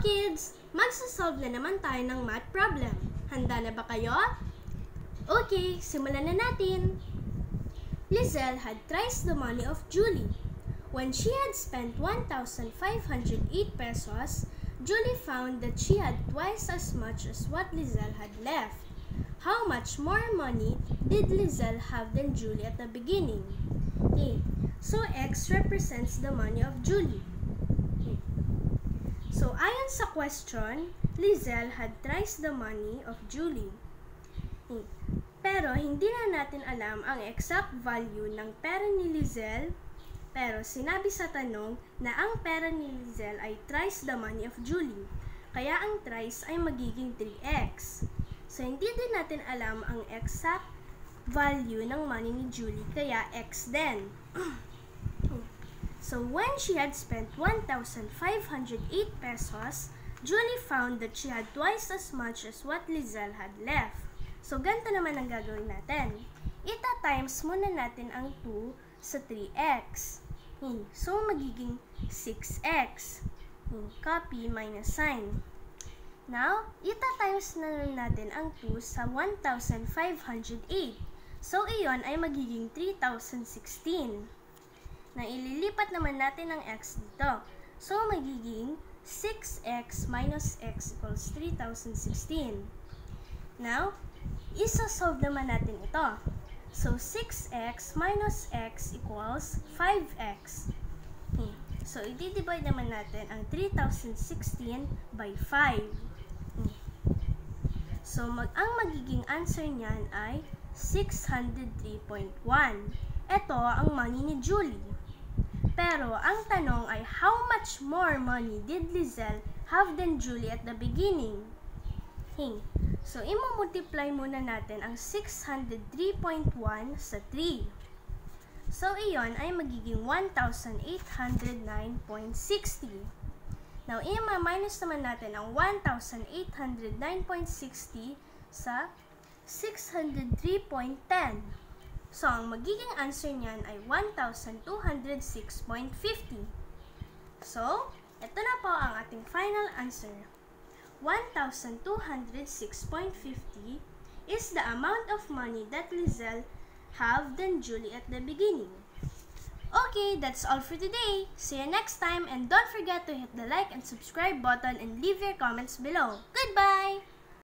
kids! Magsasolve na naman tayo ng math problem. Handa na ba kayo? Okay, simulan na natin. Lizelle had thrice the money of Julie. When she had spent 1,508 pesos, Julie found that she had twice as much as what Lizelle had left. How much more money did Lizelle have than Julie at the beginning? Okay, so X represents the money of Julie. So, ayon sa question, Lizelle had thrice the money of Julie. Hmm. Pero, hindi na natin alam ang exact value ng pera ni Lizelle. Pero, sinabi sa tanong na ang pera ni Lizelle ay thrice the money of Julie. Kaya ang thrice ay magiging 3x. So, hindi din natin alam ang exact value ng money ni Julie, kaya x din. So when she had spent 1,508 pesos, Julie found that she had twice as much as what Lizelle had left. So ganito naman ang gagawin natin. Ita times muna natin ang 2 sa 3x. Hmm. So magiging 6x. Hmm. Copy minus sign. Now, ita times na natin ang 2 sa 1,508. So iyon ay magiging 3,016 na ililipat naman natin ang x dito. So, magiging 6x minus x equals 3,016. Now, isa-solve naman natin ito. So, 6x minus x equals 5x. Hmm. So, i-divide naman natin ang 3,016 by 5. Hmm. So, mag ang magiging answer niyan ay 603.1. Ito ang money ni Julie. Pero ang tanong ay how much more money did Lizelle have than Julie at the beginning? Hey, so imo-multiply muna natin ang 603.1 sa 3. So iyon ay magiging 1,809.60. Now, ima-minus naman natin ang 1,809.60 sa 603.10. So, ang magiging answer niyan ay 1,206.50. So, ito na po ang ating final answer. 1,206.50 is the amount of money that Lizelle have than Julie at the beginning. Okay, that's all for today. See you next time and don't forget to hit the like and subscribe button and leave your comments below. Goodbye!